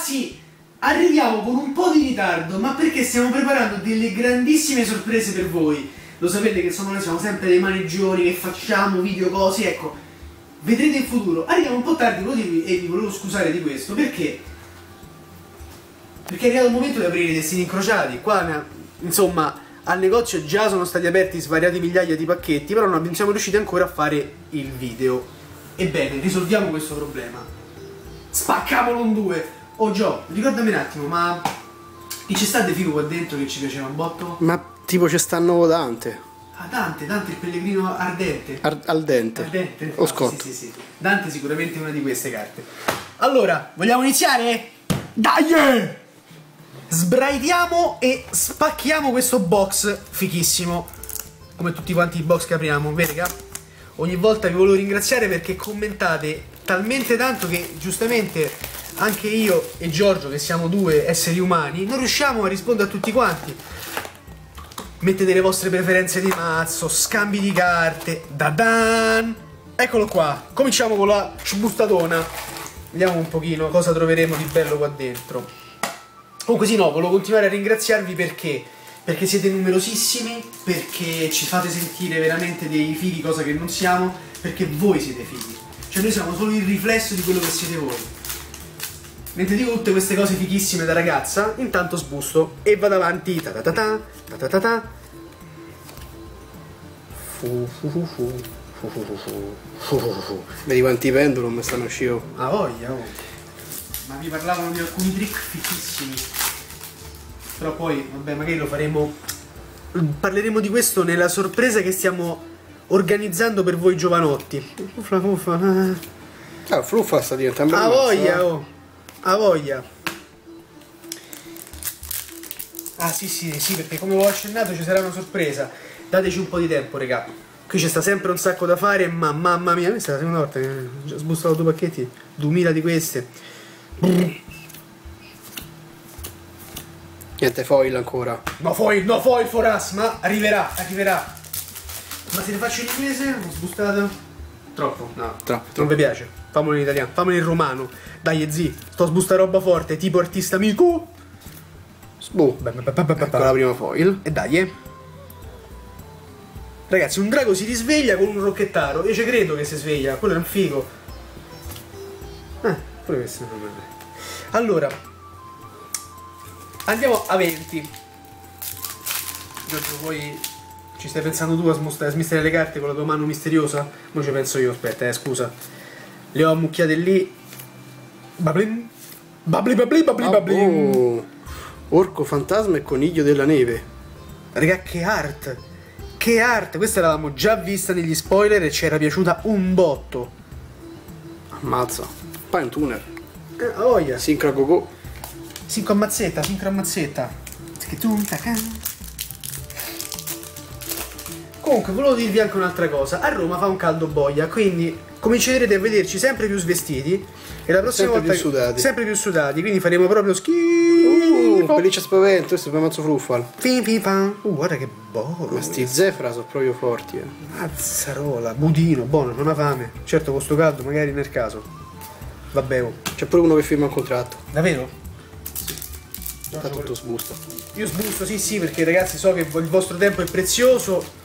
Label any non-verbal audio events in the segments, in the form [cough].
Ragazzi, arriviamo con un po' di ritardo, ma perché stiamo preparando delle grandissime sorprese per voi. Lo sapete che insomma noi siamo sempre dei maneggioni che facciamo video cose, ecco. Vedrete in futuro. Arriviamo un po' tardi, e vi volevo scusare di questo, perché? Perché è arrivato il momento di aprire i destini incrociati. Qua, insomma, al negozio già sono stati aperti svariati migliaia di pacchetti, però non siamo riusciti ancora a fare il video. Ebbene, risolviamo questo problema. Spaccamolo in due! Oh Gio, ricordami un attimo, ma chi c'è sta De Figo qua dentro che ci piaceva un botto? Ma tipo c'è sta il nuovo Dante. Ah, Dante, Dante il pellegrino ardente. Ar- al dente. Ardente? O Ah, scotto. Sì, sì, sì. Dante sicuramente è una di queste carte. Allora, vogliamo iniziare? Dai! Sbraitiamo e spacchiamo questo box fichissimo. Come tutti quanti i box che apriamo, vedi raga? Ogni volta vi volevo ringraziare perché commentate talmente tanto che giustamente anche io e Giorgio, che siamo due esseri umani, non riusciamo a rispondere a tutti quanti. Mettete le vostre preferenze di mazzo, scambi di carte, da-dan! Eccolo qua, cominciamo con la sbustatona. Vediamo un pochino cosa troveremo di bello qua dentro. Comunque sì, no, volevo continuare a ringraziarvi perché? Perché siete numerosissimi, perché ci fate sentire veramente dei fighi, cosa che non siamo, perché voi siete fighi. Cioè noi siamo solo il riflesso di quello che siete voi. Mentre dico tutte queste cose fighissime da ragazza, intanto sbusto e vado avanti. Ta ta ta ta, ta ta ta ta. Fu fu fu fu. Fu fu fu fu. Fu fu fu fu. Vedi quanti pendulum mi stanno uscendo. A voglia, oh. Ma vi parlavano di alcuni trick fichissimi. Però poi, vabbè, magari lo faremo. Parleremo di questo nella sorpresa che stiamo organizzando per voi giovanotti. Fuffa fuffa. Ah, fluffa sta diventando un A bel mazzo, voglia, eh. oh. A voglia. Ah sì sì sì perché come ho accennato ci sarà una sorpresa. Dateci un po' di tempo, regà. Qui c'è sta sempre un sacco da fare, ma mamma mia, questa è la seconda volta che ho già sbustato due pacchetti, 2000 di queste. Niente foil ancora. No foil, no foil for us, ma arriverà, arriverà. Ma se ne faccio in inglese? Ho sbustato? Troppo, no. Troppo, Non vi piace? Fammelo in italiano, fammelo in romano. Dai, zi, sto a sbusta roba forte, tipo artista amico. Sbu. Beh, beh, beh, beh, beh, Ecco la prima foil. E dai, eh. Ragazzi, un drago si risveglia con un rocchettaro. Io ci credo che si sveglia, quello è un figo. Eh, pure questo è Allora, andiamo a 20. Giorgio, vuoi... Ci stai pensando tu a a smistere le carte con la tua mano misteriosa? Mo ci penso io, aspetta, eh, scusa. Le ho ammucchiate lì. Bablin. Babli babli babli babli. Oh. Orco fantasma e coniglio della neve. Raga, che art! Che art! Questa l'avevamo già vista negli spoiler e ci era piaciuta un botto. Ammazza. Poi un tuner. Eh, a voglia! Sincro go go. Sincro a mazzetta, sincro a mazzetta. Tum, taca. Comunque, volevo dirvi anche un'altra cosa. A Roma fa un caldo boia, quindi comincerete a vederci sempre più svestiti. E la prossima Sempre volta. più sudati. Sempre più sudati, quindi faremo proprio Uh, schifo. pelliccia spavento, questo è il mazzo fruffal. Fin, fin, fan. Uh, guarda che buono. Ma sti zefra sono proprio forti, eh. Mazzarola, budino, buono, non ha fame. Certo, con sto caldo, magari nel caso. Vabbè, oh. C'è pure uno che firma un contratto. Davvero? Sta tutto sbusta. Io sbusto, sì, sì, perché ragazzi so che il vostro tempo è prezioso.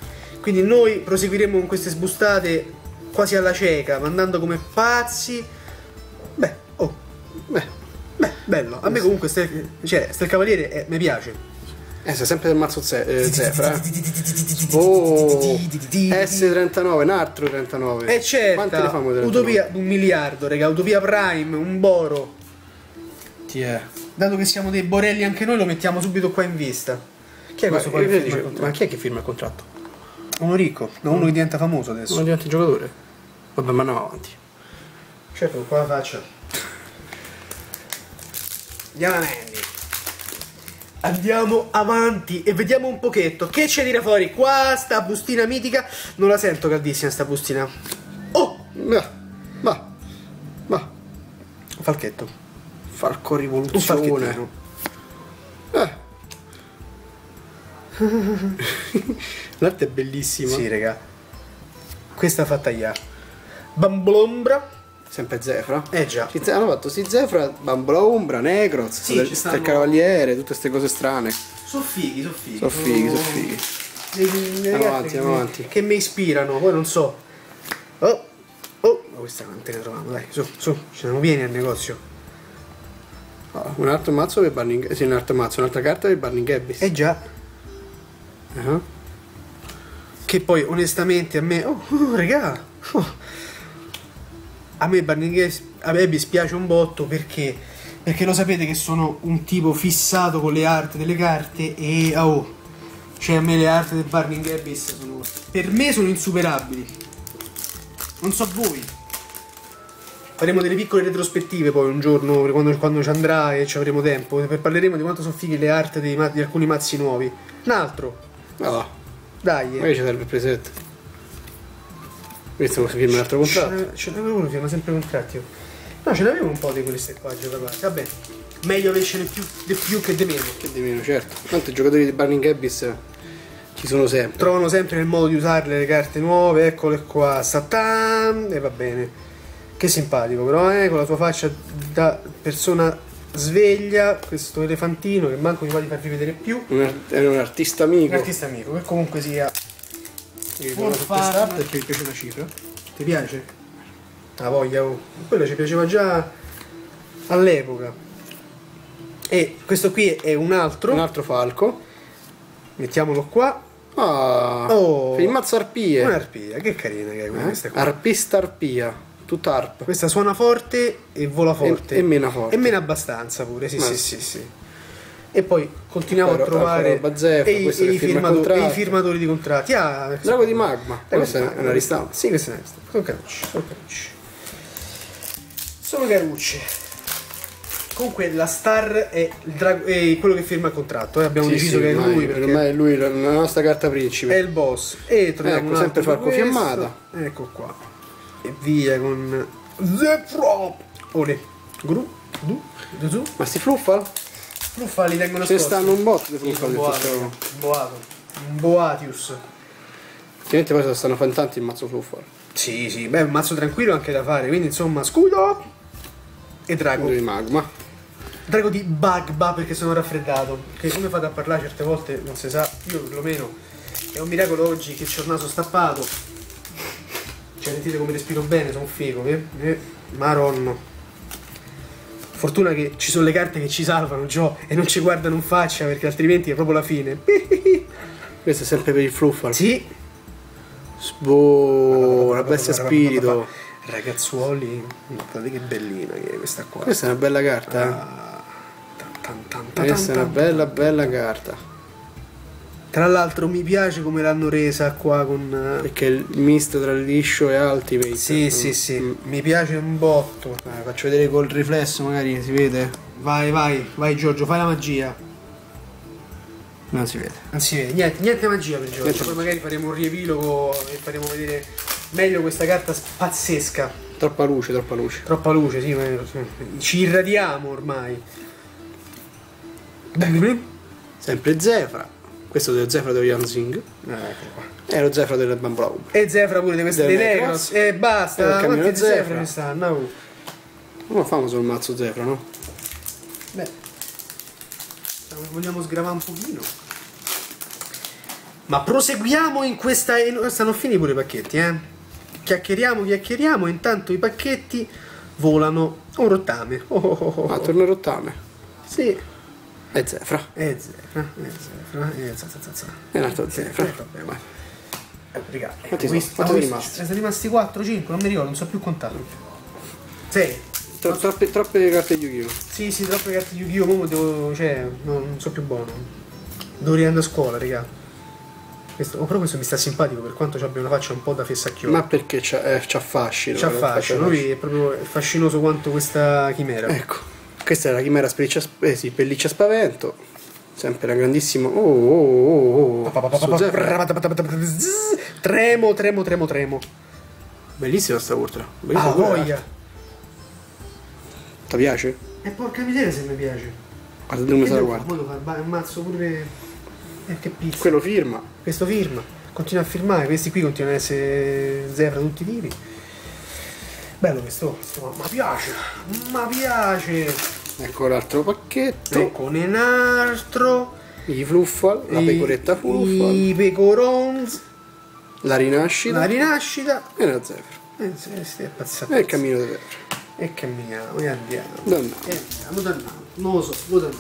Quindi noi proseguiremo con queste sbustate quasi alla cieca, mandando come pazzi. Beh, oh, Beh, beh, bello. A me comunque Stel, cioè, Stel Cavaliere eh, mi piace. eh, sei sempre del mazzo ze- eh, zefra, eh. Oh, S39, un altro 39. E certo, Quante ne famo di 39? Utopia, un miliardo, raga, Utopia Prime, un boro. Ti è. Dato che siamo dei borelli anche noi, lo mettiamo subito qua in vista. Chi è Ma, questo qua? che dice, ma chi è che firma il contratto? Uno ricco, no, uno che diventa famoso adesso. Non diventi giocatore? Vabbè, ma no, avanti. Certo, qua la faccia. Andiamo avanti. Andiamo avanti e vediamo un pochetto. Che c'è tira fuori? Qua sta bustina mitica. Non la sento caldissima sta bustina. Oh! Ma, ma, ma, Falchetto. falco Un rivoluzione. falchettino. [laughs] L'arte è bellissima. Sì, raga. Questa fatta io. Bambolombra. Sempre Zefra. Eh già. Ci hanno fatto sti Zefra, Bambola Umbra, Necroz, Sì, del, stanno- Cavaliere, tutte queste cose strane. Sono fighi, sono fighi. Sono fighi, sono fighi. Dei- dei Andiamo avanti, andiamo avanti. Che mi ispirano, poi non so. Oh, oh, ma questa quante ne troviamo, dai, su, su, ci siamo pieni al negozio. Ah, un altro mazzo per Burning Sì, un altro mazzo, un'altra carta per Burning Abyss. Eh già, Ah. che poi onestamente a me, oh, oh regà, oh. a me Burning Abyss piace un botto perché, perché lo sapete che sono un tipo fissato con le art delle carte e oh, cioè a me le art del Burning Abyss sono, per me sono insuperabili. Non so voi. Faremo delle piccole retrospettive poi un giorno quando, quando ci andrà e ci avremo tempo. Parleremo di quanto sono fighe le art dei ma- di alcuni mazzi nuovi. Un altro, Ma va, dai. magari ci serve il preset. Questo si firma un altro Ce contratto. ce n'avevo uno, firma sempre contratti. No, ce n'avevo un po' di queste qua già da parte. Vabbè, meglio avercene più, di più che di meno. Che di meno, certo. Tanto i giocatori di Burning Abyss ci sono sempre. Trovano sempre il modo di usarle le carte nuove, eccole qua, Satan, e va bene. Che simpatico però, eh, con la sua faccia da persona sveglia, questo elefantino che manco mi va di farvi vedere più. Un ar- è un artista Un amico. artista amico, che comunque sia... Io start perché mi piace una cifra. Ti piace? La voglia, oh. Quello ci piaceva già all'epoca. E questo qui è un altro. Un altro falco. Mettiamolo qua. Ah, Oh. il mazzo arpie. Un'arpia, che carina che è Eh? questa qua. Arpista arpia. Tutta arp. Questa suona forte e vola forte. e mena forte. E mena abbastanza pure, sì, sì, sì. sì. E poi continuiamo Poi a trovare roba zeffa, e, i- e i firma firmatori, contratti. e i firmatori di contratti. Ah, Drago di magma. Eh, Questa è una ristampa. Sì, questa è una ristampa. Sono carucci, sono carucci. Sono carucci. Comunque la star è, il drago- è quello che firma il contratto, eh. abbiamo Sì, deciso sì, che è ormai- lui perché Ormai è lui la, nostra carta principe. è il boss. E troviamo Ecco, sempre Falco. Fiammata. Ecco qua. E via con Zefrop. Ole. Gru. Du. Du. Ma sti fluffal? Fluffa li tengono Ce nascosti. stanno un botto di un dentro boato, boato. Un boatius. Ovviamente poi stanno fan tanti il mazzo fluffal. Sì, sì, beh, è un mazzo tranquillo anche da fare, quindi insomma, scudo e drago. Quello di magma. Drago di Bagba perché sono raffreddato. Che come fate a parlare certe volte non si sa, io perlomeno. È un miracolo oggi che c'ho il naso stappato. Cioè, sentite come respiro bene, sono figo, eh? eh? Maronno. Fortuna che ci sono le carte che ci salvano, Gio, e non ci guardano in faccia perché altrimenti è proprio la fine. [laughs] Questo è sempre per il fluffal. sì. Boh, la bestia spirito. Ragazzuoli, guardate che bellina che è questa qua. Questa è una bella carta. eh. Ah, tan, tan, tan, Questa è una bella bella carta. Tra l'altro mi piace come l'hanno resa qua con... eh, Perché è il misto tra liscio e ultimate. Sì, Mm, sì, sì, mm. mi piace un botto. Eh, faccio vedere col riflesso, magari si vede. Vai, vai, vai Giorgio, fai la magia. Non si vede. Non si vede, niente, niente magia per Giorgio. Poi magari faremo un riepilogo e faremo vedere meglio questa carta pazzesca. Troppa luce, troppa luce. Troppa luce, sì, ma ci irradiamo ormai. Sempre Zefra. Questo è lo Zefra dello. Ah, qua. È lo Zefra del Bamboo Umbra. E Zefra pure di queste Del dei Necros. E E basta. cammino Quanti Zefra. Ne stanno? Oh. Non famoso il mazzo Zefra, no? Beh, diciamo vogliamo sgravare un pochino. Ma proseguiamo in questa. e Stanno finiti pure i pacchetti, eh. Chiacchieriamo, chiacchieriamo. Intanto i pacchetti volano. Un rottame. Oh, oh, oh, oh. Ah, torno a rottame. Sì. È Zefra. E Zefra, e Zefra, e za, za, za, za. È un altro Zefra. Eh, raga, Quanti sono? Quanti rimasti? Sono rimasti 4, 5, non mi ricordo, non so più contare. 6. Tro- troppe, troppe carte Yu-Gi-Oh! Sì, sì, troppe carte Yu-Gi-Oh! Mo devo. cioè, no, non so più buono. Devo riandare a scuola, raga. Questo, oh, però questo mi sta simpatico per quanto abbia una faccia un po' da fessacchione. Ma perché c'ha, eh, c'ha fascino? C'ha fascino, lui è proprio fascinoso quanto questa chimera. Ecco, questa è la chimera spelliccia, eh sì, pelliccia spavento. Sempre una grandissima. Oh, oh, oh, oh. Tremo, tremo, tremo, tremo. Bellissima sta ultra. Ah, Bellissima eh. voglia. Ti piace? E porca miseria se mi piace. Guarda la devo fare? guarda. Poi devo fare ba- ammazzo pure. Eh, che pizza. Quello firma. Questo firma. Continua a firmare, questi qui continuano ad essere zebra tutti i tipi. Bello questo, questo ma piace, ma piace. Ecco l'altro pacchetto. Ecco un altro. I fluffal, la i- pecoretta fluffal, I pecorons, la rinascita la rinascita. e la zefra. E passato. E il cammino di zefra. E camminiamo, e andiamo. Andiamo? E andiamo, andiamo? Non lo so, andiamo?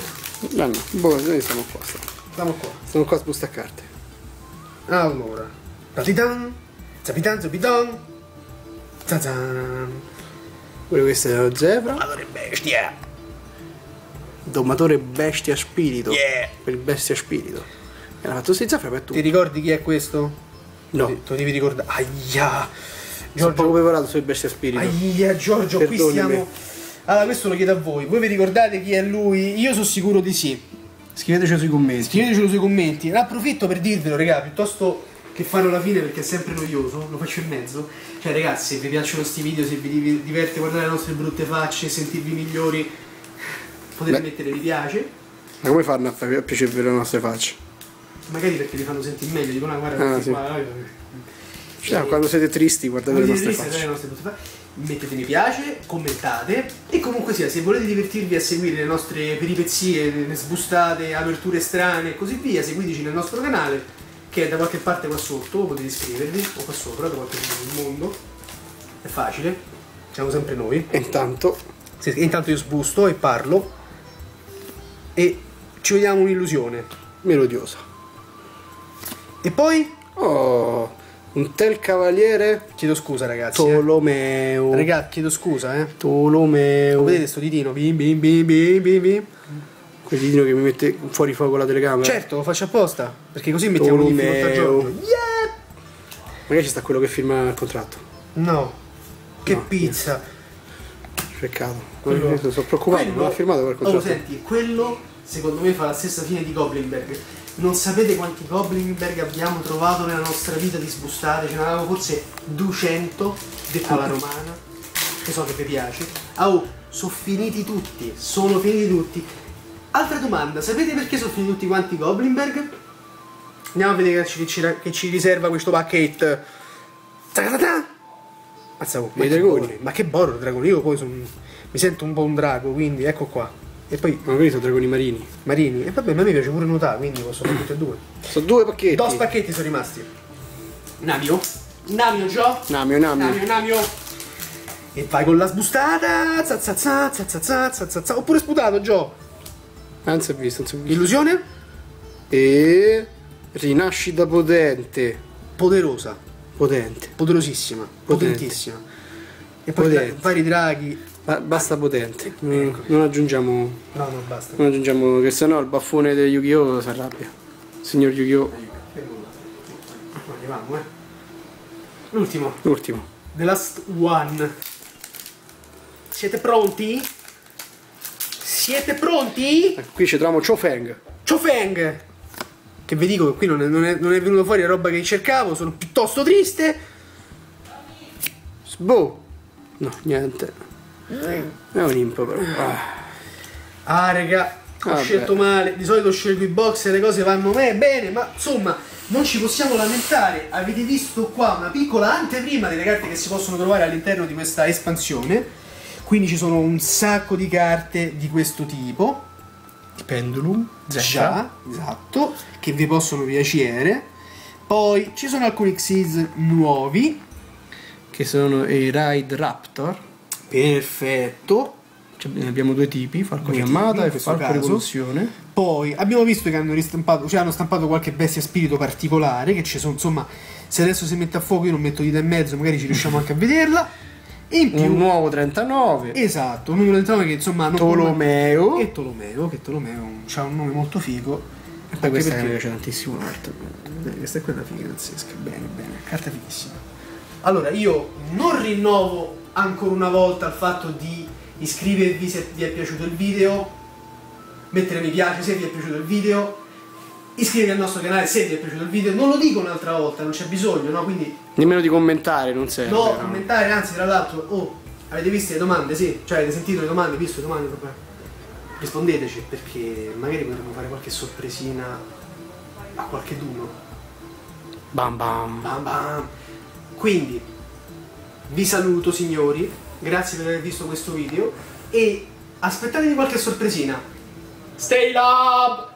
No, no, boh, noi stiamo qua. Stiamo qua. stiamo qua a sbustaccarte. Allora. Patitan, zapitan, zapitan. Zazan. Questa è la zebra. Allora bestia. Domatore bestia spirito. Yeah. Per il bestia spirito. E l'ha fatto sti zefra per tu. Ti ricordi chi è questo? No. Te lo devi ricordare. Aia. Sono poco Giorgio. preparato sul bestia spirito. Aia, Giorgio, qui Perdonami. stiamo. Allora, questo lo chiedo a voi. Voi vi ricordate chi è lui? Io sono sicuro di sì. Scriveteci sui commenti. Scrivetecelo sui commenti. Ne approfitto per dirvelo, raga, piuttosto che farlo alla fine perché è sempre noioso, lo faccio in mezzo. Cioè, ragazzi, se vi piacciono questi video, se vi div- diverte guardare le nostre brutte facce, sentirvi migliori, potete Beh. mettere mi piace. Ma come fanno a fa- a piacervi le nostre facce? Magari perché li fanno sentire meglio, dicono, ah, guarda, Ah, sì. qua, eh, Cioè, quando siete tristi guardate le nostre tristi, le nostre facce, mettete mi piace, commentate e comunque sia, se volete divertirvi a seguire le nostre peripezie, le sbustate, aperture strane e così via, seguiteci nel nostro canale che è da qualche parte qua sotto, potete iscrivervi, o qua sopra, da qualche parte del mondo. È facile, siamo sempre noi. E intanto, e intanto io sbusto e parlo e ci vediamo un'illusione. melodiosa. E poi Oh, un tel cavaliere chiedo scusa ragazzi. eh. Tolomeo. Raga, chiedo scusa, eh. Tolomeo. Lo vedete sto ditino? Bim bim bim bim bim bim. Quel ditino che mi mette fuori fuoco la telecamera. Certo, lo faccio apposta, perché così mettiamo in difficoltà Tolomeo. Giorgio. Yeah! Magari ci sta quello che firma il contratto. No. Che No, pizza. Peccato. Quello- Sono preoccupato, quello- non ha firmato Oh, contratto. senti, quello secondo me fa la stessa fine di Goblinberg. Non sapete quanti Goblinberg abbiamo trovato nella nostra vita di sbustate? Ce ne avevamo forse 200, detto alla romana. Che so che vi piace. Ah, oh, sono finiti tutti. Sono finiti tutti. Altra domanda, sapete perché sono finiti tutti quanti Goblinberg? Andiamo a vedere che ci, che ci riserva questo pacchetto. Ta-ta-ta! Mazza, oh, ma I che dragoni. borro, ma che borro dragoni, io poi son- mi sento un po' un drago, quindi ecco qua. E poi Ma quelli sono dragoni marini. Marini, e vabbè, ma a me piace pure nuotare, quindi posso fare tutti e due. Sono due pacchetti. Dos pacchetti sono rimasti. Namio? Namio, Gio? Namio, namio. Namio, Namio. E vai con la sbustata, za za za, za za za, za za za. Oppure sputato, Gio. Non si è visto, non si è visto. Illusione? E rinascita potente. Poderosa, Potente. poderosissima, Potente. potentissima. E poi Potente. vari draghi. Ba- basta potente. Non, non aggiungiamo. No, no, basta. Non aggiungiamo che sennò il baffone di Yu-Gi-Oh! si arrabbia. Signor Yu-Gi-Oh! Arriviamo, eh. L'ultimo. L'ultimo. The last one. Siete pronti? Siete pronti? Ecco, qui ci troviamo Cho Feng. Chofeng! Che vi dico che qui non è, non è- non è venuto fuori la roba che cercavo, sono piuttosto triste. Sbo! No, niente. È un impo però. Ah. Ah, raga, ho Vabbè. scelto male. Di solito scelgo i box e le cose vanno me bene, ma insomma, non ci possiamo lamentare. Avete visto qua una piccola anteprima delle carte che si possono trovare all'interno di questa espansione. Quindi ci sono un sacco di carte di questo tipo. Pendulum. Già, esatto, che vi possono piacere. Poi ci sono alcuni Xyz nuovi. Che sono i Ride Raptor. Perfetto. Cioè, ne abbiamo due tipi, Falco Due Fiammata tipi, e Falco. Rivoluzione. Poi abbiamo visto che hanno ristampato, cioè hanno stampato qualche bestia spirito particolare, che ci sono, insomma, se adesso si mette a fuoco io non metto dita in mezzo, magari ci riusciamo anche a vederla. In più, Un nuovo 39. esatto, un numero di trama che insomma hanno Tolomeo. E Tolomeo, che Tolomeo ha un nome molto figo. E poi questa perché- mi piace tantissimo. Eh, Questa è quella figa pazzesca, bene, bene, carta fighissima. Allora, io non rinnovo ancora una volta il fatto di iscrivervi se vi è piaciuto il video, mettere mi piace se vi è piaciuto il video, iscrivervi al nostro canale se vi è piaciuto il video, non lo dico un'altra volta, non c'è bisogno, no? Quindi Nemmeno di commentare, non serve. no, no. commentare, anzi tra l'altro, oh, avete visto le domande? Sì, cioè avete sentito le domande, visto le domande? Vabbè. Rispondeteci perché magari potremmo fare qualche sorpresina a qualche d'uno. Bam bam. Bam bam. Quindi vi saluto signori grazie per aver visto questo video e aspettatevi qualche sorpresina. Stay love!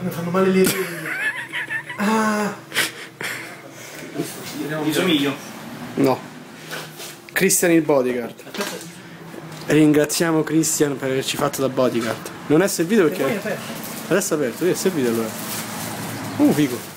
Mi fanno male le reni. Ah, Gli somiglio. No. Christian il bodyguard. Ringraziamo Christian per averci fatto da bodyguard. Non è servito perché. Adesso è aperto, è servito allora. Uh, figo.